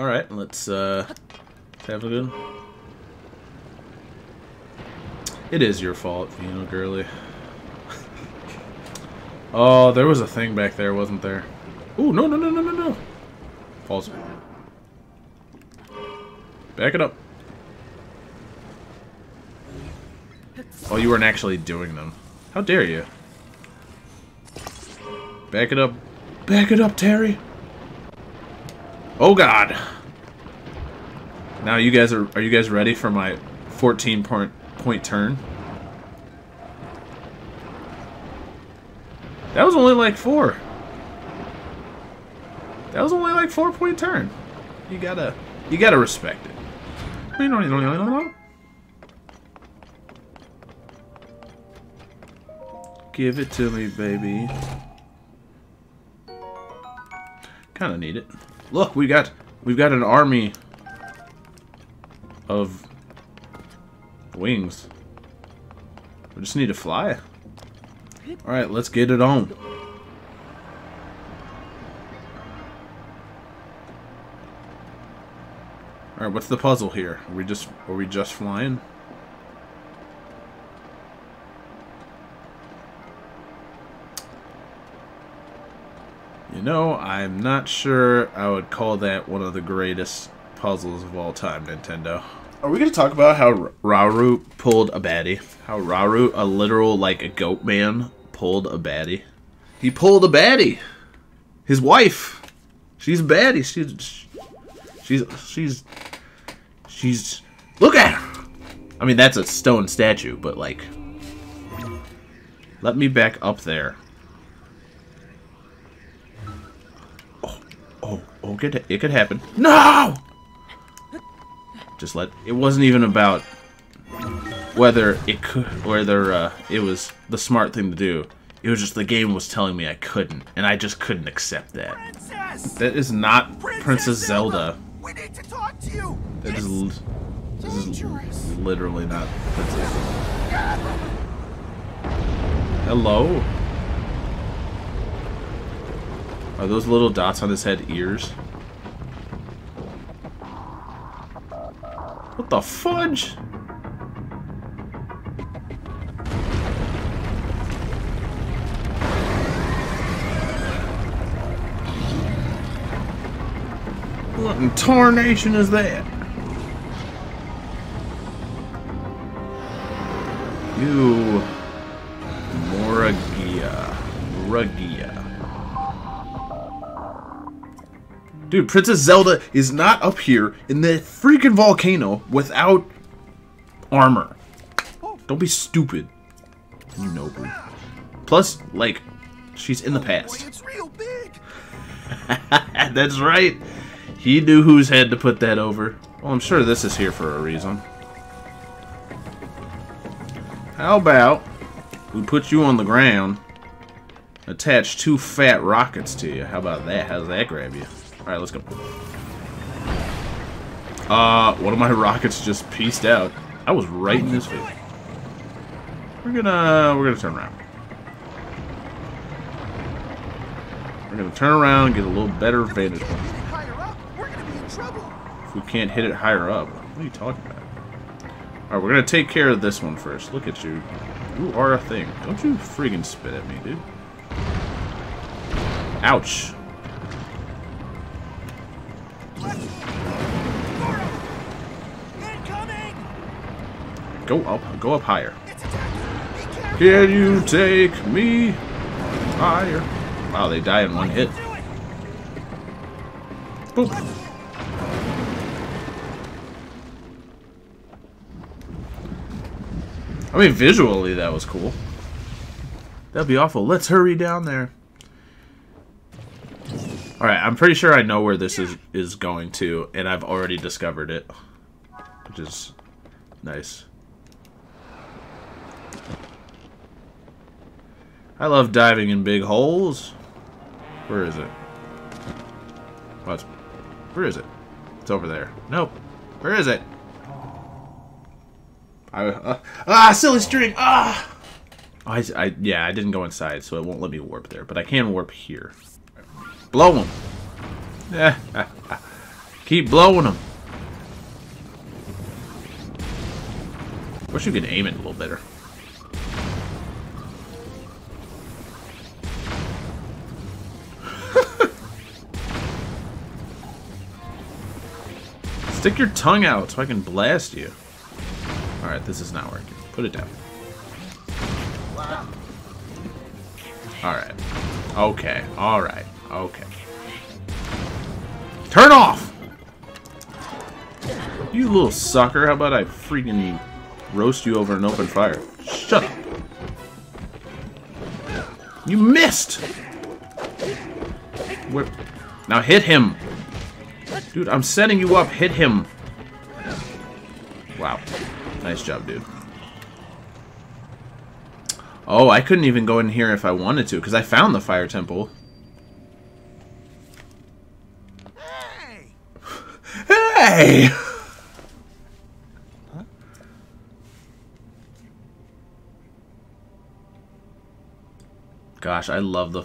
Alright, let's uh, have a good It is your fault, you know, girly. oh, there was a thing back there, wasn't there? Oh, no, no, no, no, no, no. Falls. Back it up. Oh, you weren't actually doing them. How dare you? Back it up. Back it up, Terry. Oh god. Now you guys are are you guys ready for my 14 point point turn? That was only like 4. That was only like 4 point turn. You got to you got to respect it. Give it to me, baby. Kind of need it. Look, we got we've got an army of wings. We just need to fly. All right, let's get it on. All right, what's the puzzle here? Are we just are we just flying? You know, I'm not sure I would call that one of the greatest puzzles of all time, Nintendo. Are we going to talk about how Rauru pulled a baddie? How Rauru, a literal, like, a goat man, pulled a baddie? He pulled a baddie! His wife! She's a baddie. She's... She's... She's... She's... Look at her! I mean, that's a stone statue, but, like... Let me back up there. Oh, oh, it, it could happen. No! Just let... It wasn't even about whether it could... Whether uh, it was the smart thing to do. It was just the game was telling me I couldn't, and I just couldn't accept that. Princess! That is not Princess, Princess Zelda. Zelda. We need to talk to you. That is, this is literally not Princess. Hello. Are those little dots on his head ears? What the fudge? What in tarnation is that? You... Dude, Princess Zelda is not up here in the freaking volcano without armor. Don't be stupid. You know. Plus, like, she's in the oh, past. it's real big. That's right. He knew whose head to put that over. Well, I'm sure this is here for a reason. How about we put you on the ground, attach two fat rockets to you. How about that? How does that grab you? Alright, let's go. Uh, one of my rockets just pieced out. I was right in his face. We're gonna, we're gonna turn around. We're gonna turn around and get a little better vantage point. If we can't hit it higher up. What are you talking about? Alright, we're gonna take care of this one first. Look at you. You are a thing. Don't you friggin' spit at me, dude. Ouch. Go up, go up higher. Can you take me higher? Wow, they die in one hit. Boom. I mean, visually, that was cool. That'd be awful. Let's hurry down there. Alright, I'm pretty sure I know where this is, is going to, and I've already discovered it. Which is nice. I love diving in big holes. Where is it? What? Where is it? It's over there. Nope. Where is it? I, uh, ah, silly string! Ah! I, I, yeah, I didn't go inside, so it won't let me warp there. But I can warp here. Blow him! Yeah. Keep blowing them. Wish you could aim it a little better. Stick your tongue out so I can blast you. Alright, this is not working. Put it down. Alright. Okay. Alright. Okay. Turn off! You little sucker. How about I freaking roast you over an open fire? Shut up. You missed! Where? Now hit him! Dude, I'm setting you up. Hit him. Wow. Nice job, dude. Oh, I couldn't even go in here if I wanted to, because I found the fire temple. Hey! Hey! Gosh, I love the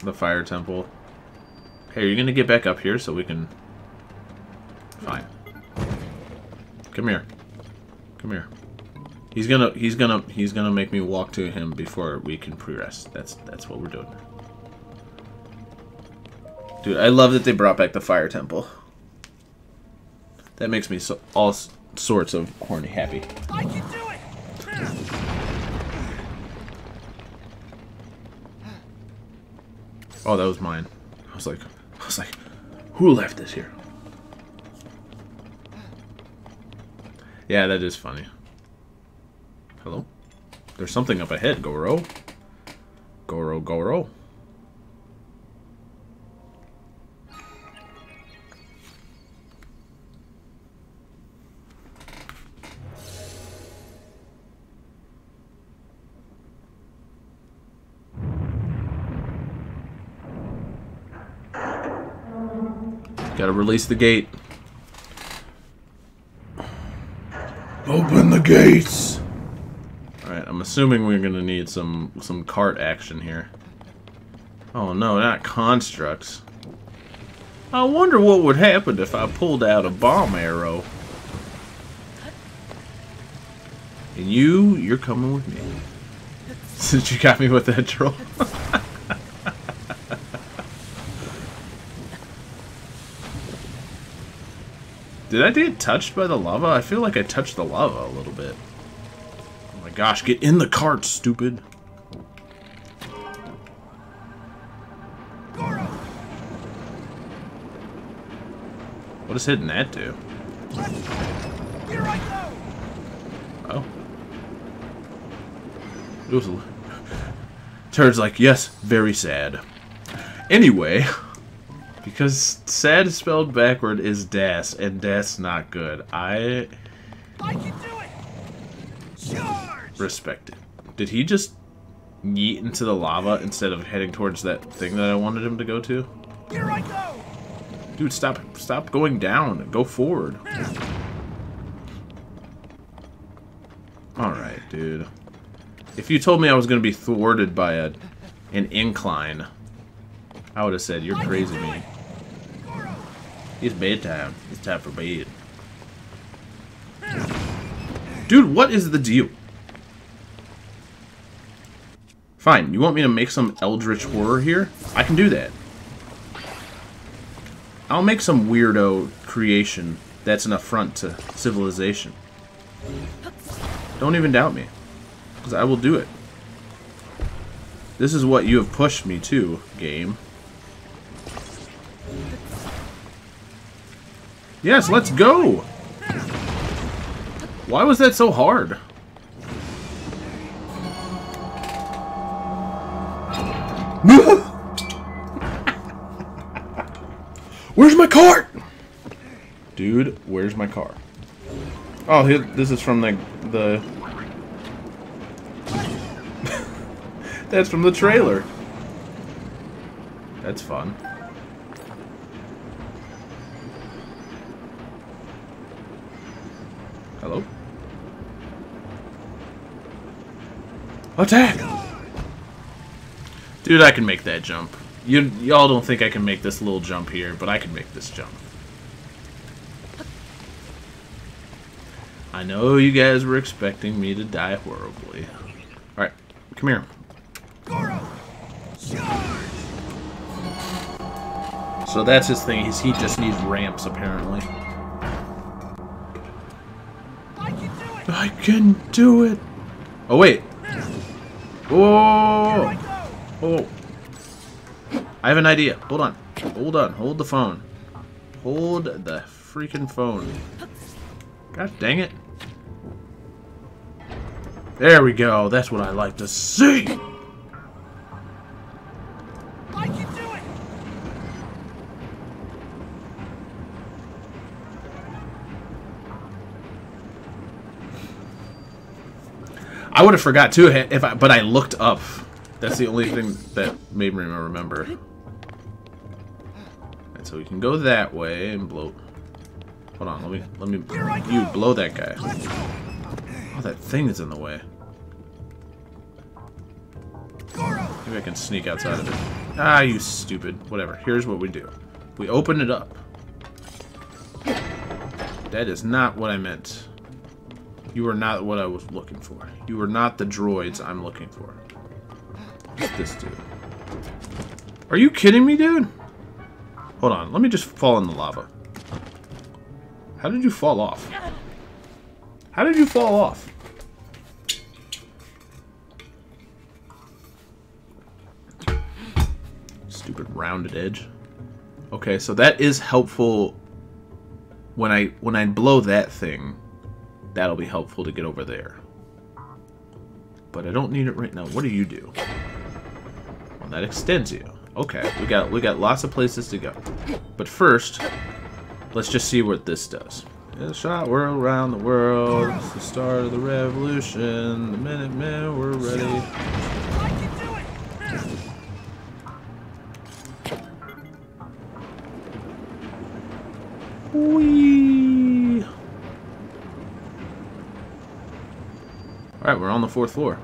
the fire temple. Hey, are you gonna get back up here so we can... Fine. Come here. Come here. He's gonna, he's gonna, he's gonna make me walk to him before we can pre-rest. That's, that's what we're doing. Dude, I love that they brought back the fire temple. That makes me so, all sorts of horny happy. I can do it! Oh, that was mine. I was like, I was like, who left this here? Yeah, that is funny. Hello? There's something up ahead, Goro. Goro, Goro. Release the gate. Open the gates! Alright, I'm assuming we're gonna need some some cart action here. Oh no, not constructs. I wonder what would happen if I pulled out a bomb arrow. And you, you're coming with me. Since you got me with that troll. Did I get touched by the lava? I feel like I touched the lava a little bit. Oh my gosh, get in the cart, stupid. Goro! What does hitting that do? Here I go! Oh. It was a... Turd's like, yes, very sad. Anyway, because sad spelled backward is das, and das not good. I I can do it! Charge! respect it. Did he just yeet into the lava instead of heading towards that thing that I wanted him to go to? Here I go! Dude, stop stop going down. Go forward. Alright, dude. If you told me I was going to be thwarted by a an incline, I would have said, you're crazy me. It's bedtime. It's time for bed. Dude, what is the deal? Fine, you want me to make some eldritch horror here? I can do that. I'll make some weirdo creation that's an affront to civilization. Don't even doubt me. Because I will do it. This is what you have pushed me to, game. Yes, let's go! Why was that so hard? Where's my cart? Dude, where's my car? Oh, this is from the the. That's from the trailer. That's fun. Hello? Attack! Dude, I can make that jump. You y'all don't think I can make this little jump here, but I can make this jump. I know you guys were expecting me to die horribly. Alright, come here. Goro! So that's his thing, He's, he just needs ramps, apparently. I can do it! I can do it! Oh, wait. Whoa! Oh. I have an idea. Hold on. Hold on. Hold the phone. Hold the freaking phone. God dang it. There we go. That's what I like to see. I can do it! I would have forgot too if I, but I looked up. That's the only thing that made me remember. And so we can go that way and blow. Hold on, let me let me you blow that guy. Oh, that thing is in the way. Maybe I can sneak outside of it. Ah, you stupid. Whatever. Here's what we do. We open it up. That is not what I meant. You are not what I was looking for. You are not the droids I'm looking for. What's this dude? Are you kidding me, dude? Hold on. Let me just fall in the lava. How did you fall off? How did you fall off? Stupid rounded edge. Okay, so that is helpful when I when I blow that thing. That'll be helpful to get over there. But I don't need it right now. What do you do? Well, that extends you. Okay, we got we got lots of places to go. But first, let's just see what this does. It's a shot world around the world. It's the start of the revolution. The Minutemen were ready. Alright, we're on the fourth floor.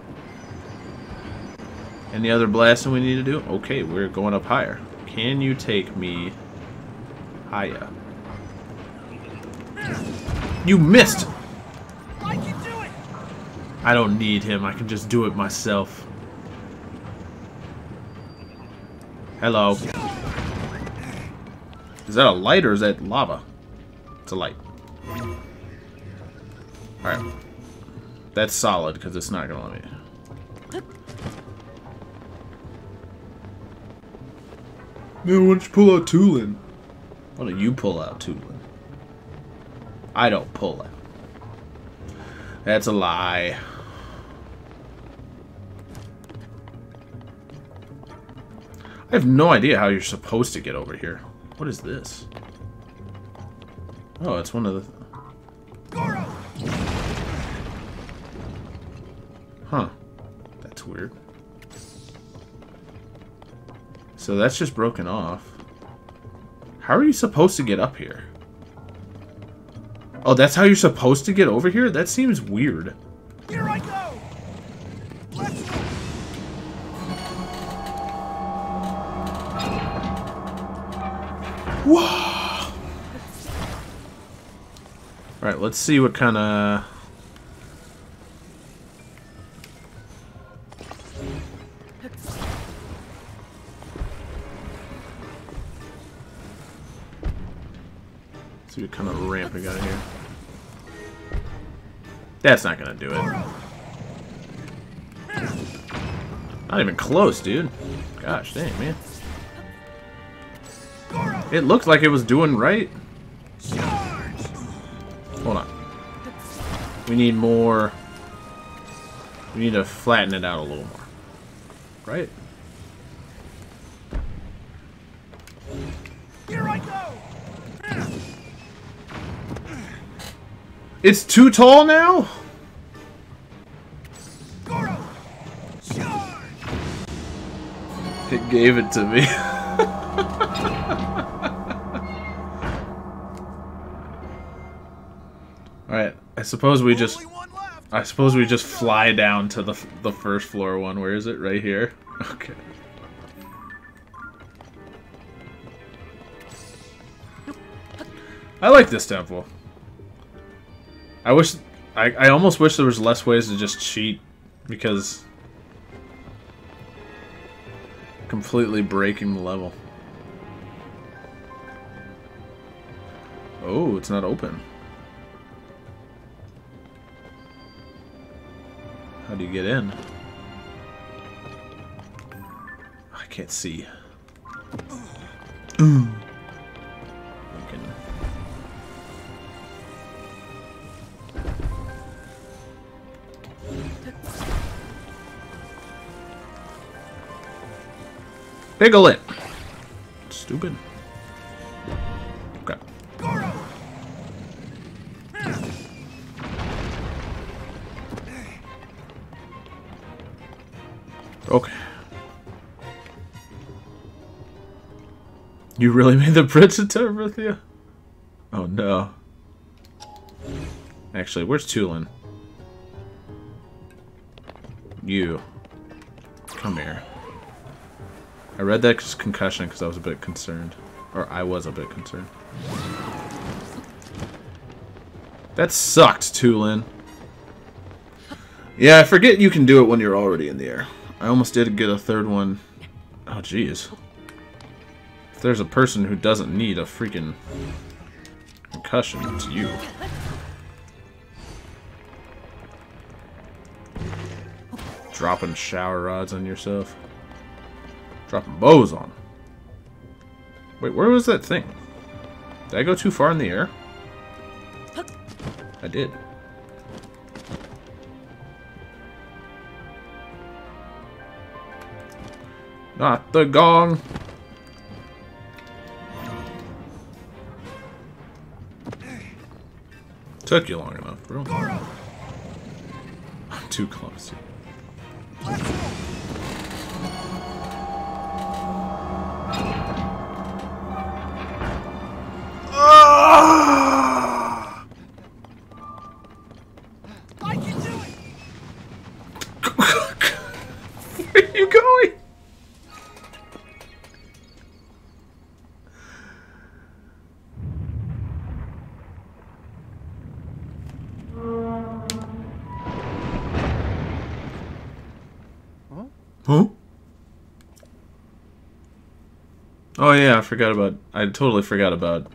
Any other blasting we need to do? Okay, we're going up higher. Can you take me higher? You missed! I can do it! I don't need him. I can just do it myself. Hello. Is that a light or is that lava? It's a light. Alright. That's solid because it's not going to let me. Man, why don't you pull out Tulin? Why don't you pull out Tulin? I don't pull out. That's a lie. I have no idea how you're supposed to get over here. What is this? Oh, it's one of the... That's weird. So that's just broken off. How are you supposed to get up here? Oh, that's how you're supposed to get over here? That seems weird. Here I go! Let's go! Whoa! Alright, let's see what kind of... what kind of ramping out got here. That's not gonna do it. Not even close, dude. Gosh dang, man. It looked like it was doing right. Hold on. We need more... We need to flatten it out a little more. Right? It's too tall now? It gave it to me. Alright, I suppose we just... I suppose we just fly down to the, the first floor one. Where is it? Right here? Okay. I like this temple. I wish... I, I almost wish there was less ways to just cheat, because... Completely breaking the level. Oh, it's not open. How do you get in? I can't see. Ooh. Piglet! Stupid. Okay. Okay. You really made the bridge to Terabithia? Oh no. Actually, where's Tulin? You. Come here. I read that as concussion because I was a bit concerned. Or I was a bit concerned. That sucked, Tulin. Yeah, I forget you can do it when you're already in the air. I almost did get a third one. Oh, jeez. If there's a person who doesn't need a freaking concussion, it's you. Dropping shower rods on yourself. Dropping bows on. Wait, where was that thing? Did I go too far in the air? I did. Not the gong. Took you long enough, bro. I'm too close. Oh yeah, I forgot about... I totally forgot about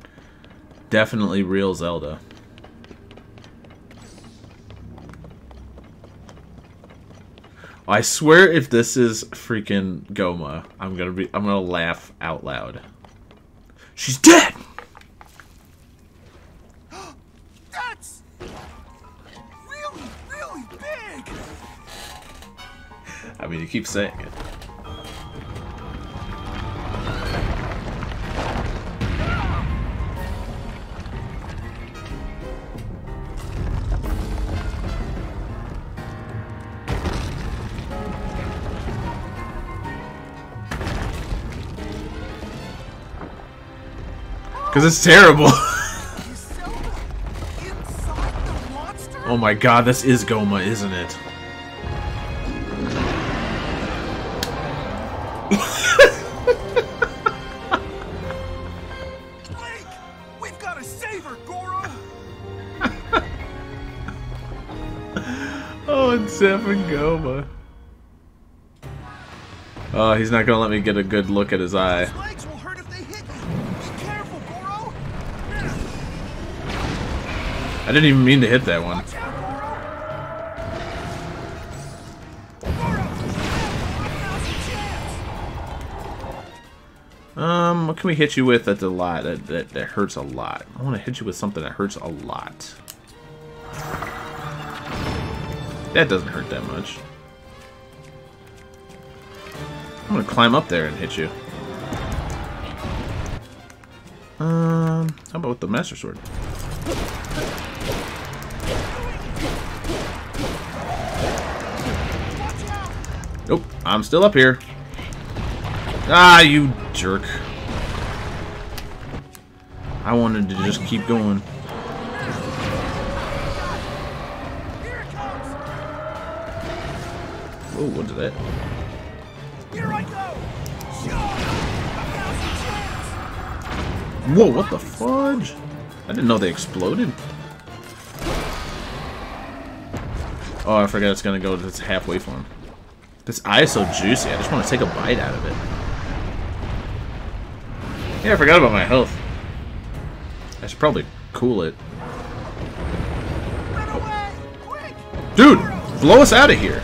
definitely real Zelda. I swear if this is freaking Gohma, I'm gonna be I'm gonna laugh out loud. She's dead! That's really, really big! I mean, you keep saying it. Because it's terrible. oh my god, this is Gohma, isn't it? Oh, Seven Gohma. Oh, he's not gonna let me get a good look at his eye. I didn't even mean to hit that one. Um, what can we hit you with that's a lot, that, that, that hurts a lot? I want to hit you with something that hurts a lot. That doesn't hurt that much. I'm gonna climb up there and hit you. Um, how about with the Master Sword? Nope, I'm still up here. Ah, you jerk. I wanted to just keep going. Oh, what that? Whoa, what the fudge? I didn't know they exploded. Oh, I forgot it's gonna go to its halfway form. This eye is so juicy, I just want to take a bite out of it. Yeah, I forgot about my health. I should probably cool it. Dude, blow us out of here.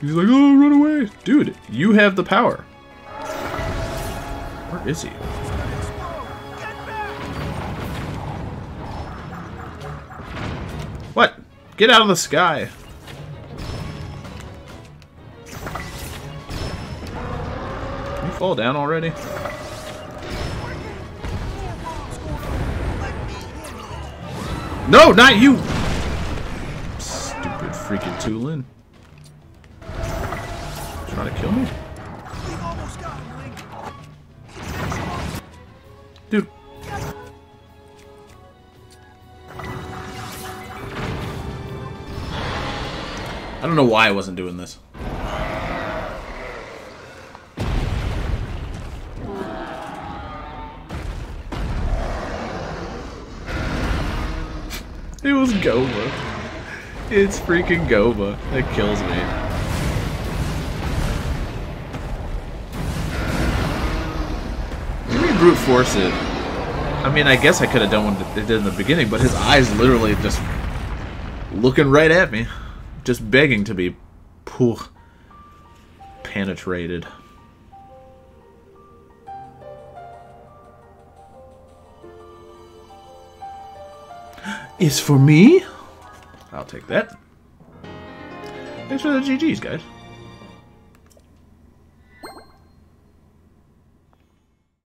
He's like, oh, run away. Dude, you have the power. Where is he? Get out of the sky. You fall down already? No, not you! Stupid freaking Tulin. Trying to kill me? Don't know why I wasn't doing this. It was Gova. It's freaking Gova. That kills me. Brute force it. I mean, I guess I could have done what it did in the beginning, but his eyes literally just looking right at me. Just begging to be pooh, penetrated. is for me. I'll take that. Thanks for the GG's, guys.